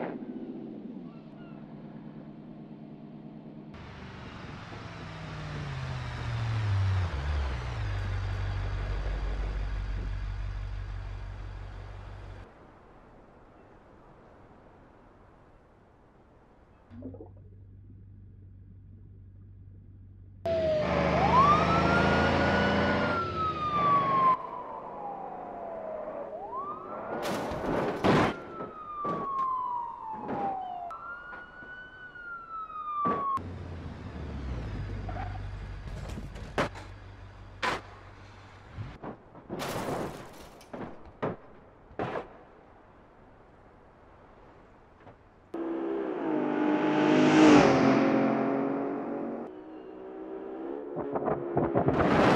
you. you